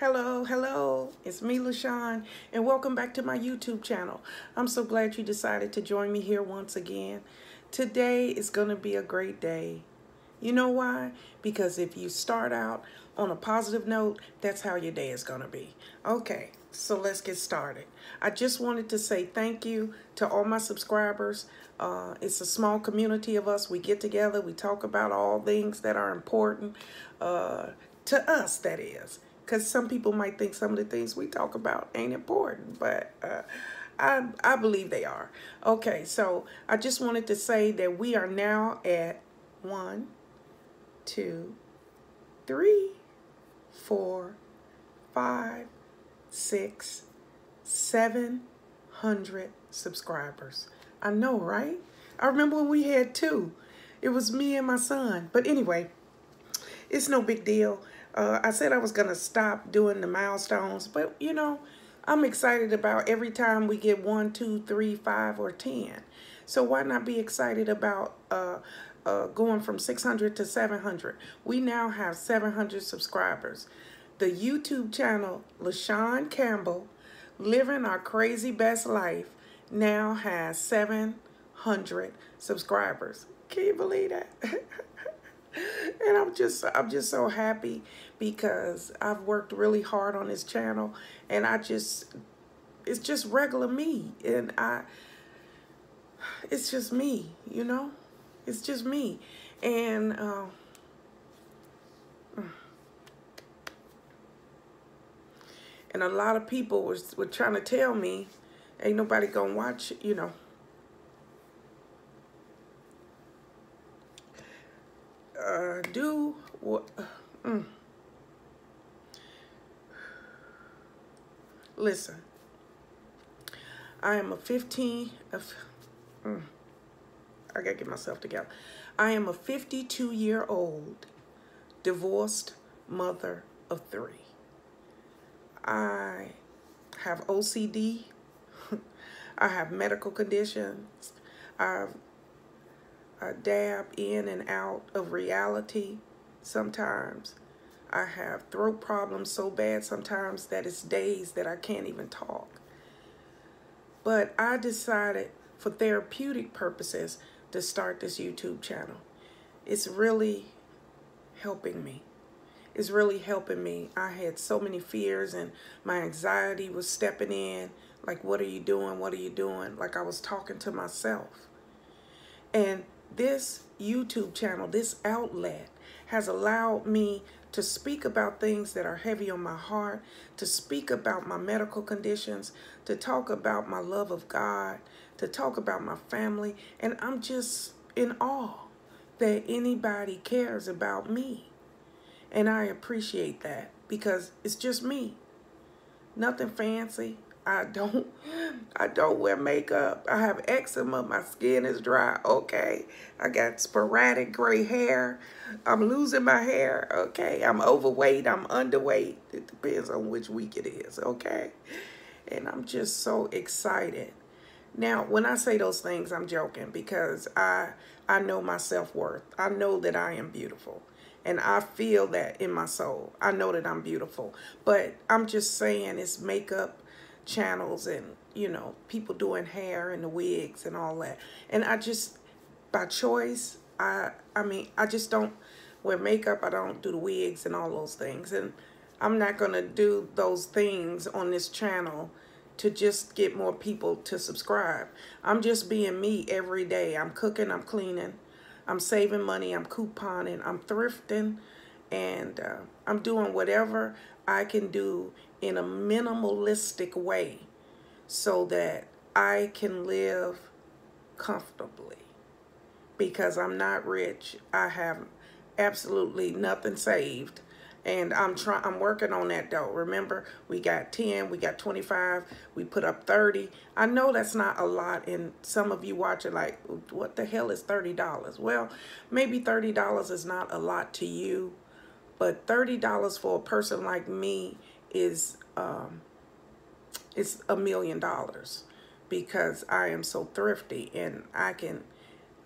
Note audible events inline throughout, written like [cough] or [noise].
Hello, hello, it's me, Lashon, and welcome back to my YouTube channel. I'm so glad you decided to join me here once again. Today is going to be a great day. You know why? Because if you start out on a positive note, that's how your day is going to be. Okay, so let's get started. I just wanted to say thank you to all my subscribers. Uh, it's a small community of us. We get together, we talk about all things that are important uh, to us, that is because some people might think some of the things we talk about ain't important, but uh, I, I believe they are. Okay, so I just wanted to say that we are now at one, two, three, four, five, six, seven hundred subscribers. I know, right? I remember when we had two. It was me and my son. But anyway, it's no big deal. Uh, I said I was going to stop doing the milestones, but you know, I'm excited about every time we get one, two, three, five, or 10. So why not be excited about uh, uh, going from 600 to 700? We now have 700 subscribers. The YouTube channel, Lashon Campbell, Living Our Crazy Best Life, now has 700 subscribers. Can you believe that? [laughs] and I'm just I'm just so happy because I've worked really hard on this channel and I just it's just regular me. And I it's just me you know? It's just me. And uh, and a lot of people was were trying to tell me ain't nobody gonna watch you know uh, do what mm. Listen, I am a 15, of, mm, I gotta get myself together. I am a 52 year old divorced mother of three. I have OCD. [laughs] I have medical conditions. I've I dab in and out of reality sometimes. I have throat problems so bad sometimes that it's days that I can't even talk. But I decided for therapeutic purposes to start this YouTube channel. It's really helping me. It's really helping me. I had so many fears and my anxiety was stepping in. Like, what are you doing? What are you doing? Like I was talking to myself. And this YouTube channel, this outlet, has allowed me to speak about things that are heavy on my heart, to speak about my medical conditions, to talk about my love of God, to talk about my family. And I'm just in awe that anybody cares about me. And I appreciate that because it's just me. Nothing fancy. I don't I don't wear makeup. I have eczema. My skin is dry. Okay. I got sporadic gray hair. I'm losing my hair. Okay. I'm overweight. I'm underweight. It depends on which week it is. Okay. And I'm just so excited. Now, when I say those things, I'm joking because I I know my self-worth. I know that I am beautiful. And I feel that in my soul. I know that I'm beautiful. But I'm just saying it's makeup channels and you know people doing hair and the wigs and all that. And I just by choice I I mean I just don't wear makeup I don't do the wigs and all those things. And I'm not gonna do those things on this channel to just get more people to subscribe. I'm just being me every day. I'm cooking I'm cleaning I'm saving money I'm couponing I'm thrifting and uh, I'm doing whatever I can do in a minimalistic way so that I can live comfortably because I'm not rich. I have absolutely nothing saved and I'm trying I'm working on that though. Remember, we got 10, we got 25, we put up 30. I know that's not a lot and some of you watching like what the hell is $30? Well, maybe $30 is not a lot to you, but $30 for a person like me is um, it's a million dollars because I am so thrifty and I can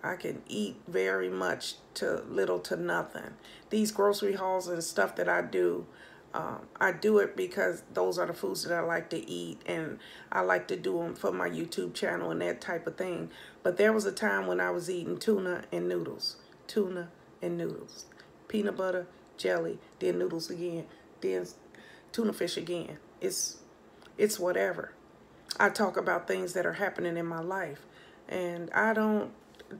I can eat very much to little to nothing. These grocery hauls and stuff that I do, Um, I do it because those are the foods that I like to eat and I like to do them for my YouTube channel and that type of thing. But there was a time when I was eating tuna and noodles, tuna and noodles, peanut butter, jelly, then noodles again, then tuna fish again. It's, it's whatever. I talk about things that are happening in my life and I don't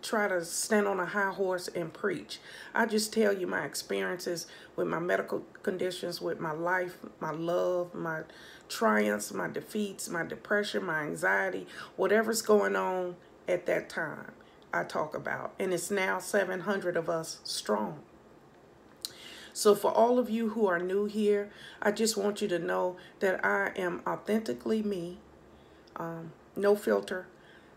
try to stand on a high horse and preach. I just tell you my experiences with my medical conditions, with my life, my love, my triumphs, my defeats, my depression, my anxiety, whatever's going on at that time, I talk about. And it's now 700 of us strong. So for all of you who are new here, I just want you to know that I am authentically me, um, no filter,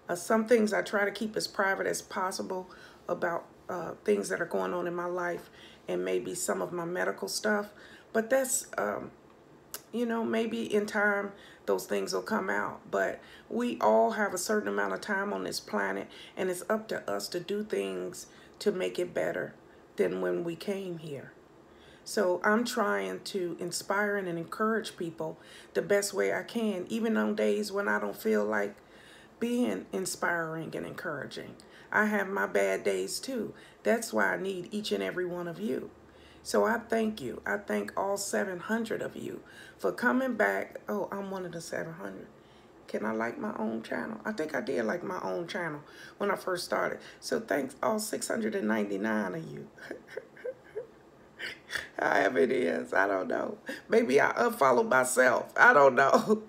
uh, some things I try to keep as private as possible about uh, things that are going on in my life and maybe some of my medical stuff. But that's, um, you know, maybe in time those things will come out. But we all have a certain amount of time on this planet and it's up to us to do things to make it better than when we came here. So I'm trying to inspire and encourage people the best way I can, even on days when I don't feel like being inspiring and encouraging. I have my bad days too. That's why I need each and every one of you. So I thank you. I thank all 700 of you for coming back. Oh, I'm one of the 700. Can I like my own channel? I think I did like my own channel when I first started. So thanks all 699 of you. [laughs] [laughs] However it is, I don't know. Maybe I unfollow myself. I don't know.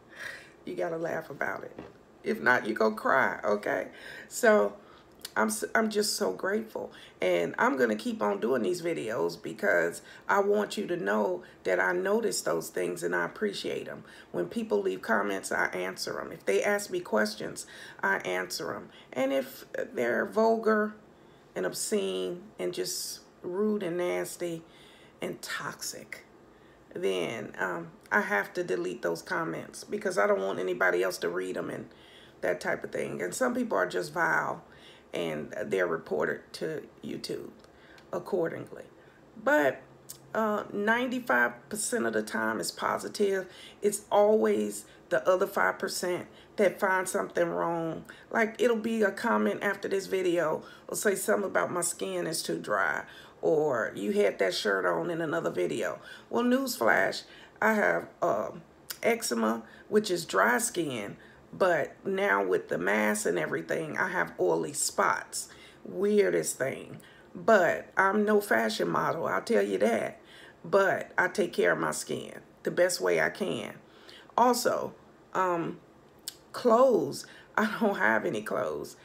[laughs] you got to laugh about it. If not, you go cry, okay? So I'm, I'm just so grateful. And I'm going to keep on doing these videos because I want you to know that I notice those things and I appreciate them. When people leave comments, I answer them. If they ask me questions, I answer them. And if they're vulgar and obscene and just rude and nasty and toxic, then um, I have to delete those comments because I don't want anybody else to read them and that type of thing. And some people are just vile and they're reported to YouTube accordingly. But 95% uh, of the time is positive. It's always the other 5% that find something wrong. Like it'll be a comment after this video or say something about my skin is too dry or you had that shirt on in another video. Well, newsflash, I have uh, eczema, which is dry skin, but now with the mask and everything, I have oily spots. Weirdest thing. But I'm no fashion model, I'll tell you that. But I take care of my skin the best way I can. Also, um, clothes. [laughs] I don't have any clothes.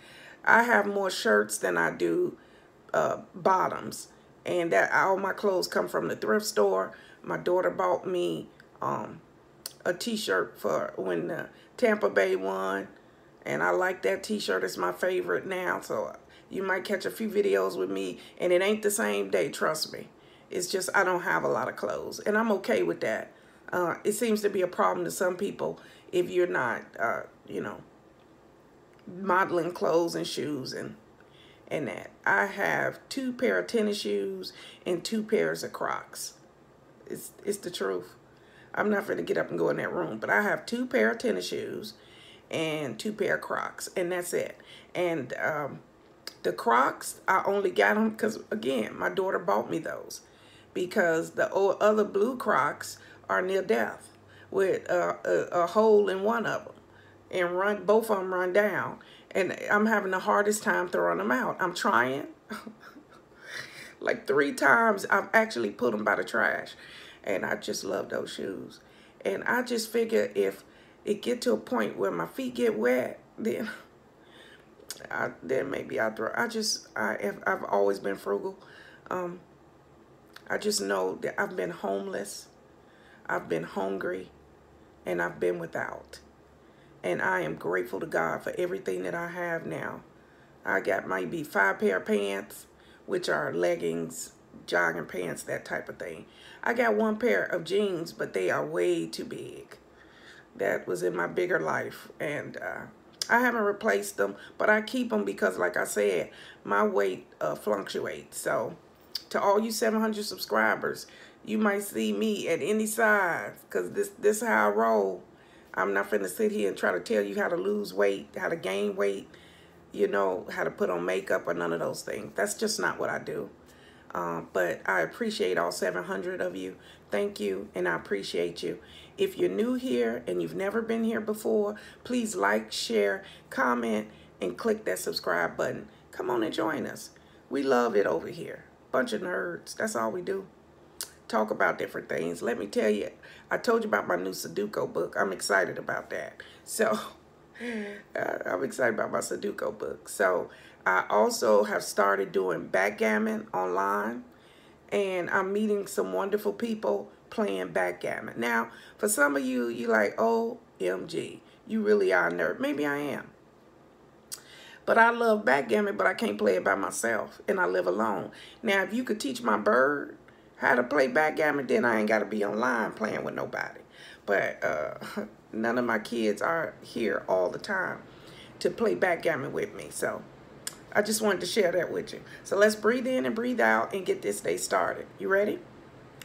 I have more shirts than I do uh, bottoms. And that all my clothes come from the thrift store. My daughter bought me um, a t-shirt for when the Tampa Bay won. And I like that t-shirt. It's my favorite now. So you might catch a few videos with me. And it ain't the same day, trust me. It's just I don't have a lot of clothes. And I'm okay with that. Uh, it seems to be a problem to some people if you're not, uh, you know, modeling clothes and shoes and and that. I have two pair of tennis shoes and two pairs of Crocs. It's, it's the truth. I'm not going to get up and go in that room. But I have two pair of tennis shoes and two pair of Crocs. And that's it. And um, the Crocs, I only got them because, again, my daughter bought me those. Because the old, other blue Crocs are near death with a, a, a hole in one of them. And run both of them run down. And I'm having the hardest time throwing them out. I'm trying. [laughs] like three times I've actually put them by the trash. And I just love those shoes. And I just figure if it get to a point where my feet get wet, [laughs] then I, then maybe I throw. I just I I've always been frugal. Um, I just know that I've been homeless, I've been hungry, and I've been without. And I am grateful to God for everything that I have now. I got maybe five pair of pants, which are leggings, jogging pants, that type of thing. I got one pair of jeans, but they are way too big. That was in my bigger life. And uh, I haven't replaced them, but I keep them because, like I said, my weight uh, fluctuates. So To all you 700 subscribers, you might see me at any size because this, this is how I roll. I'm not going to sit here and try to tell you how to lose weight, how to gain weight, you know, how to put on makeup or none of those things. That's just not what I do. Um, but I appreciate all 700 of you. Thank you, and I appreciate you. If you're new here and you've never been here before, please like, share, comment, and click that subscribe button. Come on and join us. We love it over here. Bunch of nerds. That's all we do. Talk about different things. Let me tell you, I told you about my new Sudoku book. I'm excited about that. So, [laughs] uh, I'm excited about my Sudoku book. So, I also have started doing backgammon online. And I'm meeting some wonderful people playing backgammon. Now, for some of you, you're like, "Oh, OMG, you really are a nerd. Maybe I am. But I love backgammon, but I can't play it by myself, and I live alone. Now, if you could teach my bird how to play backgammon, then I ain't got to be online playing with nobody. But uh, [laughs] none of my kids are here all the time to play backgammon with me. So I just wanted to share that with you. So let's breathe in and breathe out and get this day started. You ready?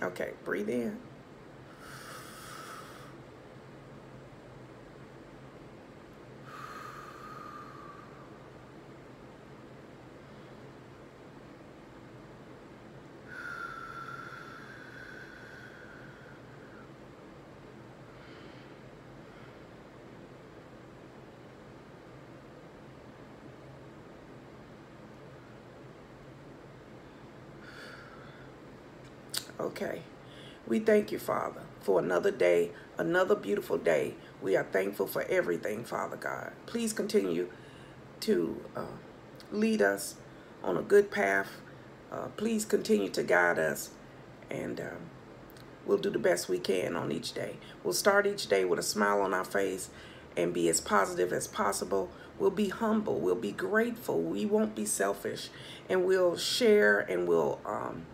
Okay, breathe in. Okay. We thank you, Father, for another day, another beautiful day. We are thankful for everything, Father God. Please continue to uh, lead us on a good path. Uh, please continue to guide us, and uh, we'll do the best we can on each day. We'll start each day with a smile on our face and be as positive as possible. We'll be humble. We'll be grateful. We won't be selfish, and we'll share and we'll um,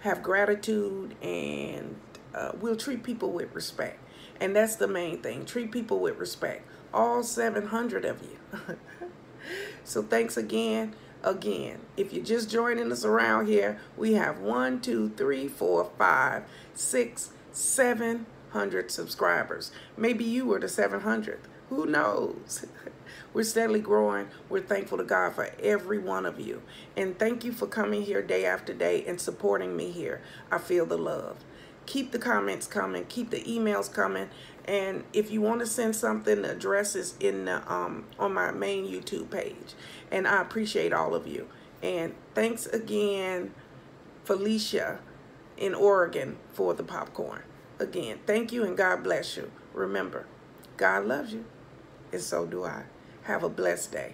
have gratitude and uh, we'll treat people with respect. And that's the main thing. Treat people with respect. All 700 of you. [laughs] so thanks again. Again, if you're just joining us around here, we have one, two, three, four, five, six, seven hundred subscribers. Maybe you were the 700th. Who knows? [laughs] We're steadily growing. We're thankful to God for every one of you. And thank you for coming here day after day and supporting me here. I feel the love. Keep the comments coming. Keep the emails coming. And if you want to send something, the address is in the, um, on my main YouTube page. And I appreciate all of you. And thanks again, Felicia in Oregon for the popcorn. Again, thank you and God bless you. Remember, God loves you, and so do I. Have a blessed day.